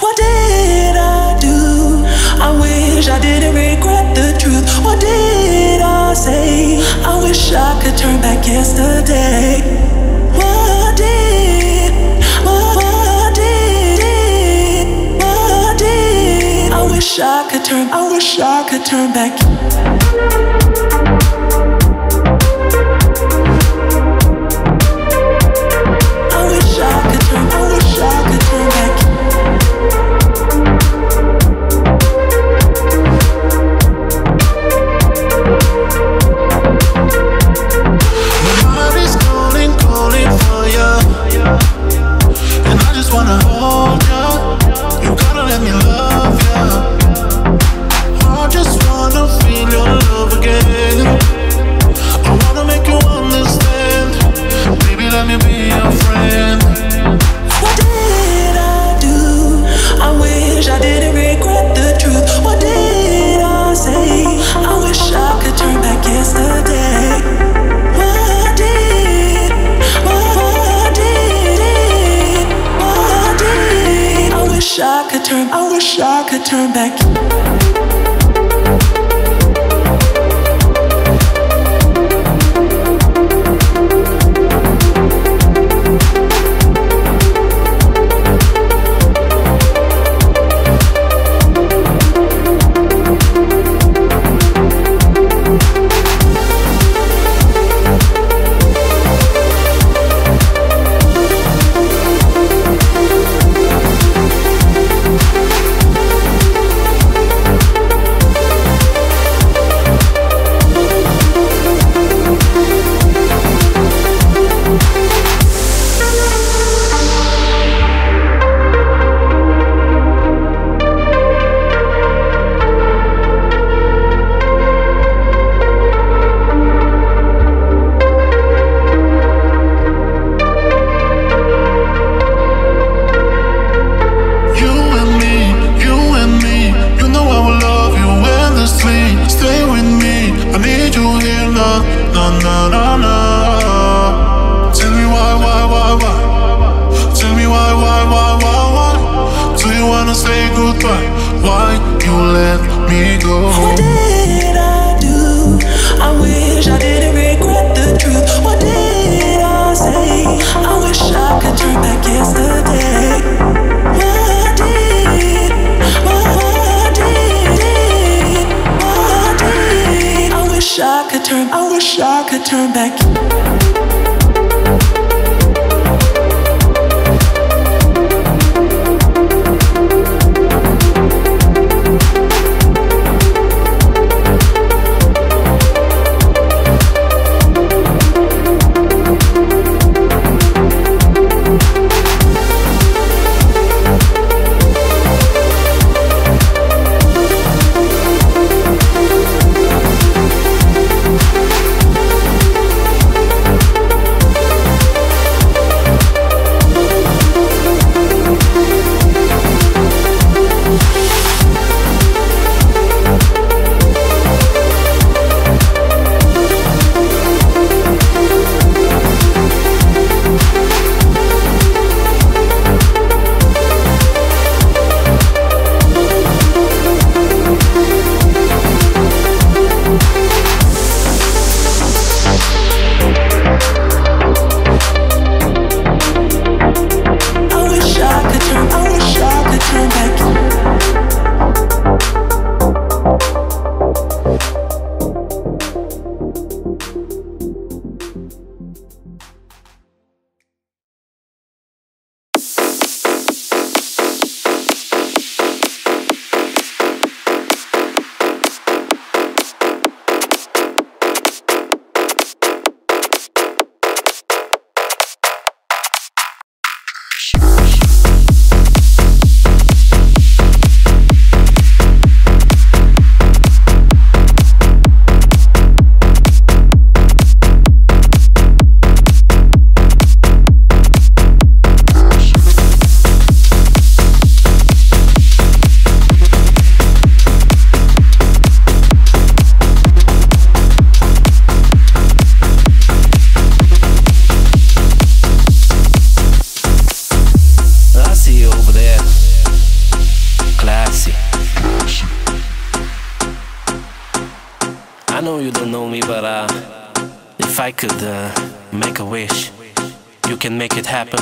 What did I do? I wish I didn't regret the truth. What did I say? I wish I could turn back yesterday. What did, what, what did, what did? I wish I could turn, I wish I could turn back. Turn, I wish I could turn back. Why you let me go? What did I do? I wish I didn't regret the truth. What did I say? I wish I could turn back yesterday. I wish I could turn back. I could uh, make a wish, you can make it happen.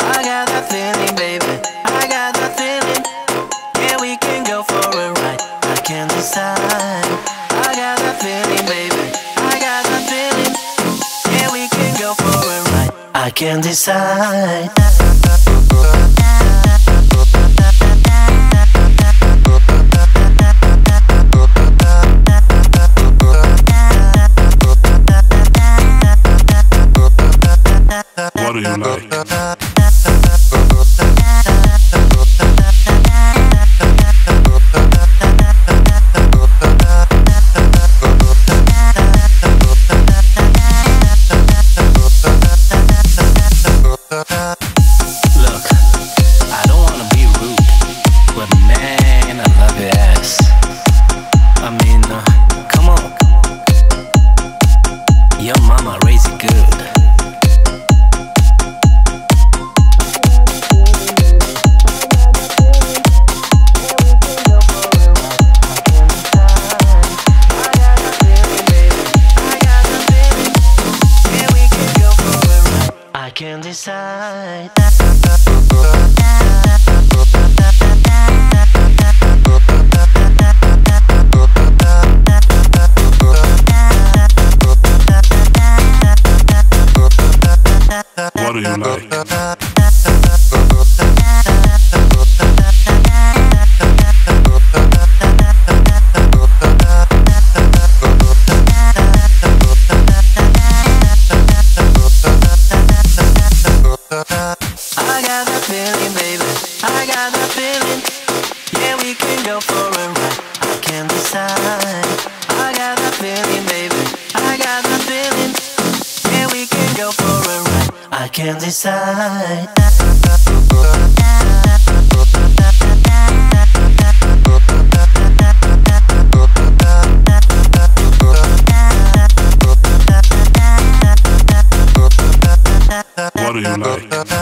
I got that feeling, baby. I got that feeling. Yeah, we can go for a ride. I can't decide. I got feeling, baby. I got feeling. Yeah, we can go for a ride. I can't decide. Ass. I don't want to be rude, but man, I love this. I mean, uh, come on. Your mama raised you good. I can't decide. What do you like? Can't decide. What do you like?